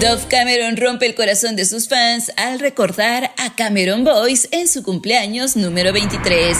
Dove Cameron rompe el corazón de sus fans al recordar a Cameron Boyce en su cumpleaños número 23.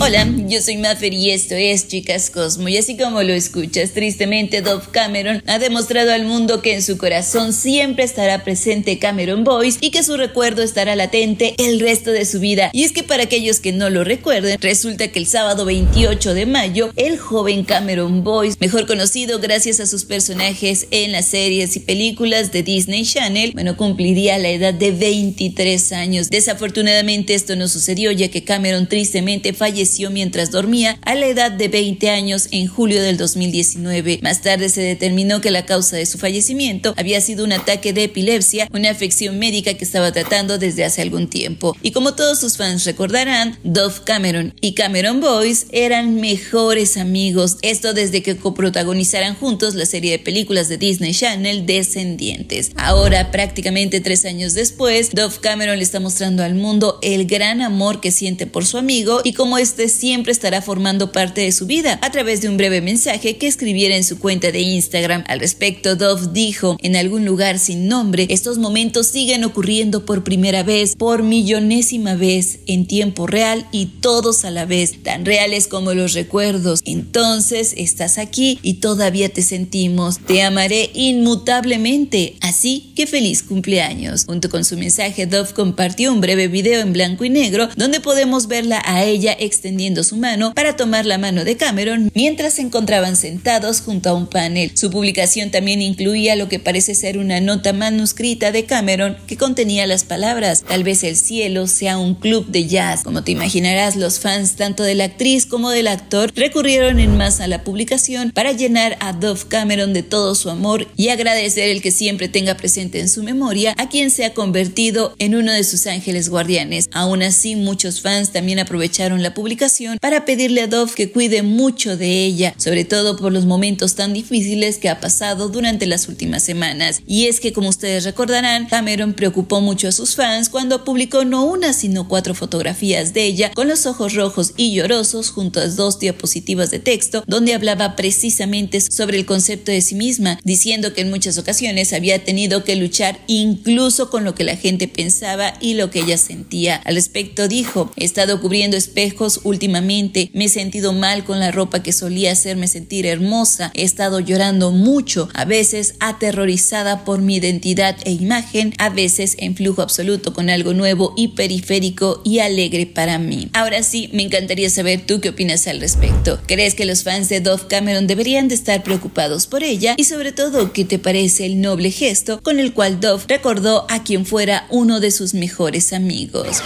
Hola, yo soy Maffer y esto es Chicas Cosmo y así como lo escuchas, tristemente Dove Cameron ha demostrado al mundo que en su corazón siempre estará presente Cameron Boyce y que su recuerdo estará latente el resto de su vida. Y es que para aquellos que no lo recuerden, resulta que el sábado 28 de mayo, el joven Cameron Boyce, mejor conocido gracias a sus personajes en las series y películas de Disney Channel, bueno, cumpliría la edad de 23 años. Desafortunadamente esto no sucedió ya que Cameron tristemente falleció mientras dormía a la edad de 20 años en julio del 2019. Más tarde se determinó que la causa de su fallecimiento había sido un ataque de epilepsia, una afección médica que estaba tratando desde hace algún tiempo. Y como todos sus fans recordarán, Dove Cameron y Cameron Boyce eran mejores amigos. Esto desde que coprotagonizaran juntos la serie de películas de Disney Channel Descendientes. Ahora, prácticamente tres años después, Dove Cameron le está mostrando al mundo el gran amor que siente por su amigo y como es este siempre estará formando parte de su vida a través de un breve mensaje que escribiera en su cuenta de Instagram. Al respecto, Dove dijo, en algún lugar sin nombre, estos momentos siguen ocurriendo por primera vez, por millonésima vez, en tiempo real y todos a la vez, tan reales como los recuerdos. Entonces estás aquí y todavía te sentimos. Te amaré inmutablemente. Así que feliz cumpleaños. Junto con su mensaje, Dove compartió un breve video en blanco y negro donde podemos verla a ella extendiendo extendiendo mano para tomar la mano de Cameron mientras se encontraban sentados junto a un panel. Su publicación también incluía lo que parece ser una nota manuscrita de Cameron que contenía las palabras tal vez el cielo sea un club de jazz. Como te imaginarás, los fans tanto de la actriz como del actor recurrieron en masa a la publicación para llenar a Dove Cameron de todo su amor y agradecer el que siempre tenga presente en su memoria a quien se ha convertido en uno de sus ángeles guardianes. Aún así, muchos fans también aprovecharon la publicación para pedirle a Dove que cuide mucho de ella, sobre todo por los momentos tan difíciles que ha pasado durante las últimas semanas. Y es que, como ustedes recordarán, Cameron preocupó mucho a sus fans cuando publicó no una sino cuatro fotografías de ella con los ojos rojos y llorosos junto a dos diapositivas de texto donde hablaba precisamente sobre el concepto de sí misma, diciendo que en muchas ocasiones había tenido que luchar incluso con lo que la gente pensaba y lo que ella sentía. Al respecto dijo, he estado cubriendo espejos últimamente, me he sentido mal con la ropa que solía hacerme sentir hermosa, he estado llorando mucho, a veces aterrorizada por mi identidad e imagen, a veces en flujo absoluto con algo nuevo y periférico y alegre para mí. Ahora sí, me encantaría saber tú qué opinas al respecto. ¿Crees que los fans de Dove Cameron deberían de estar preocupados por ella? Y sobre todo, ¿qué te parece el noble gesto con el cual Dove recordó a quien fuera uno de sus mejores amigos?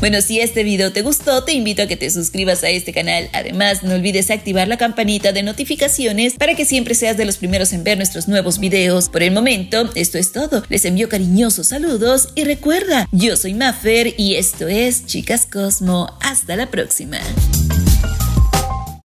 Bueno, si este video te gustó, te invito a que te suscribas a este canal. Además, no olvides activar la campanita de notificaciones para que siempre seas de los primeros en ver nuestros nuevos videos. Por el momento, esto es todo. Les envío cariñosos saludos y recuerda, yo soy Maffer y esto es Chicas Cosmo. Hasta la próxima.